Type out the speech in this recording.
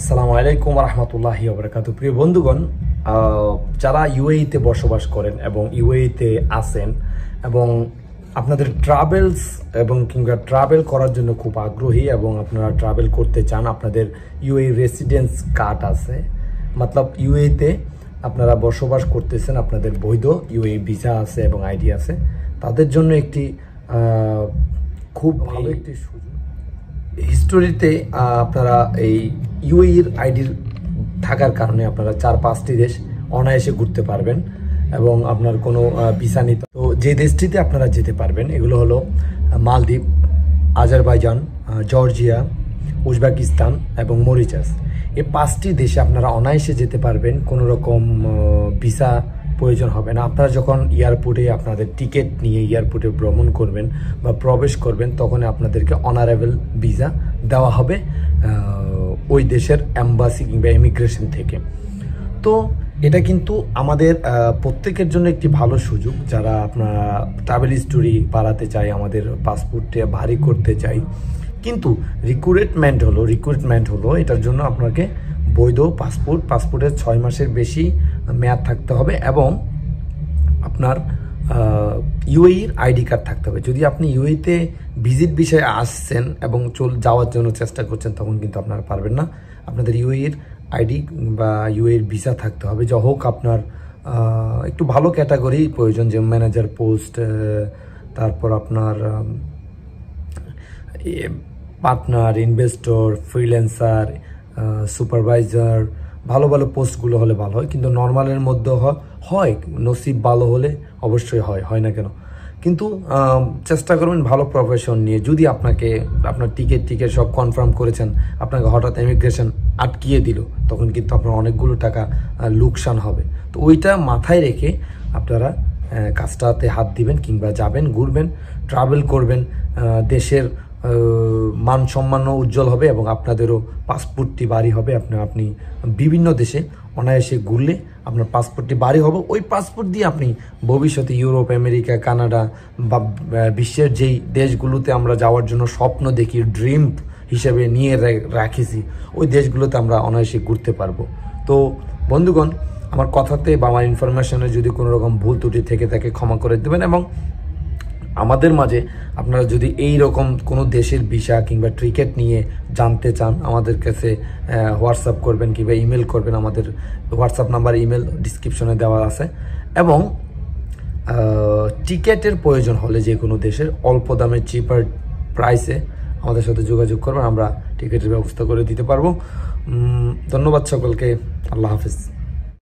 আসসালামু আলাইকুম রহমতুল্লাহি ওবরাকাতু প্রিয় বন্ধুগণ যারা ইউএইতে বসবাস করেন এবং ইউএইতে আসেন এবং আপনাদের ট্রাভেলস এবং কিংবা ট্রাভেল করার জন্য খুব আগ্রহী এবং আপনারা ট্রাভেল করতে চান আপনাদের ইউএই রেসিডেন্স কার্ড আছে। মতলব ইউএইতে আপনারা বসবাস করতেছেন আপনাদের বৈধ ইউএই ভিসা আছে এবং আইডি আছে। তাদের জন্য একটি খুব ভালো একটি সুযোগ। হিস্টোরিতে আপনারা এই ইউএইর আইডির থাকার কারণে আপনারা চার পাঁচটি দেশ অনায়াসে ঘুরতে পারবেন এবং আপনার কোনো ভিসা নিতে তো যে দেশটিতে আপনারা যেতে পারবেন, এগুলো হলো মালদ্বীপ, আজারবাইজান জর্জিয়া, উজবেকিস্তান এবং মরিচাস এই পাঁচটি দেশে আপনারা অনায়াসে যেতে পারবেন, কোনো রকম ভিসা প্রয়োজন হবে না। আপনারা যখন এয়ারপোর্টে আপনাদের টিকিট নিয়ে এয়ারপোর্টে ভ্রমণ করবেন বা প্রবেশ করবেন তখন আপনাদেরকে অনারেবল ভিসা দেওয়া হবে। ওই দেশের অ্যাম্বাসি কিংবা ইমিগ্রেশন থেকে। তো এটা কিন্তু আমাদের প্রত্যেকের জন্য একটি ভালো সুযোগ। যারা আপনারা ট্রাভেল স্টোরি বাড়াতে চাই আমাদের পাসপোর্টে ভারী করতে চাই কিন্তু রিক্রুটমেন্ট হলো রিক্রুটমেন্ট হলো, এটার জন্য আপনাকে বৈধ পাসপোর্ট পাসপোর্টের ছয় মাসের বেশি মেয়াদ থাকতে হবে এবং আপনার ইউএইর আইডি কার্ড থাকতে হবে। যদি আপনি ইউএইতে ভিজিট বিষয়ে আসছেন এবং চল যাওয়ার জন্য চেষ্টা করছেন, তখন কিন্তু আপনারা পারবেন না। আপনাদের ইউএইর আইডি বা ইউএইর ভিসা থাকতে হবে। যা হোক আপনার একটু ভালো ক্যাটাগরি প্রয়োজন, যে ম্যানেজার পোস্ট তারপর আপনার পার্টনার ইনভেস্টর ফ্রিল্যান্সার সুপারভাইজার ভালো ভালো পোস্টগুলো হলে ভালো হয়, কিন্তু নর্মালের মধ্যে হয়, নসিব ভালো হলে অবশ্যই হয় হয় না কেন? কিন্তু চেষ্টা করবেন ভালো প্রফেশন নিয়ে। যদি আপনাকে, আপনার টিকিট টিকিট সব কনফার্ম করেছেন, আপনাকে হঠাৎ ইমিগ্রেশন আটকিয়ে দিল, তখন কিন্তু আপনার অনেকগুলো টাকা লোকসান হবে। তো ওইটা মাথায় রেখে আপনারা কাজটাতে হাত দিবেন কিংবা যাবেন, ঘুরবেন ট্রাভেল করবেন দেশের মান সম্মানও উজ্জ্বল হবে এবং আপনাদেরও পাসপোর্টটি বাড়ি হবে। আপনি আপনি বিভিন্ন দেশে অনায়াসে ঘুরলে আপনার পাসপোর্টটি বাড়ি হবে। ওই পাসপোর্ট দিয়ে আপনি ভবিষ্যতে ইউরোপ, আমেরিকা, কানাডা বা বিশ্বের যেই দেশগুলোতে আমরা যাওয়ার জন্য স্বপ্ন দেখি ড্রিম হিসেবে নিয়ে রাখিছি, ওই দেশগুলোতে আমরা অনায়াসে ঘুরতে পারব। তো বন্ধুগণ, আমার কথাতে বা আমার ইনফরমেশনে যদি কোনো রকম ভুল ত্রুটি থেকে থাকে ক্ষমা করে দেবেন এবং আমাদের মাঝে আপনারা যদি এই রকম কোনো দেশের ভিসা কিংবা ক্রিকেট নিয়ে জানতে চান, আমাদের কাছে হোয়াটসঅ্যাপ করবেন কিংবা ইমেল করবেন। আমাদের হোয়াটসঅ্যাপ নাম্বার ইমেল ডিসক্রিপশনে দেওয়া আছে। এবং টিকেটের প্রয়োজন হলে যে কোনো দেশের অল্প দামে চিপার প্রাইসে আমাদের সাথে যোগাযোগ করবেন। আমরা টিকিটের ব্যবস্থা করে দিতে পারব। ধন্যবাদ সকলকে। আল্লাহ হাফিজ।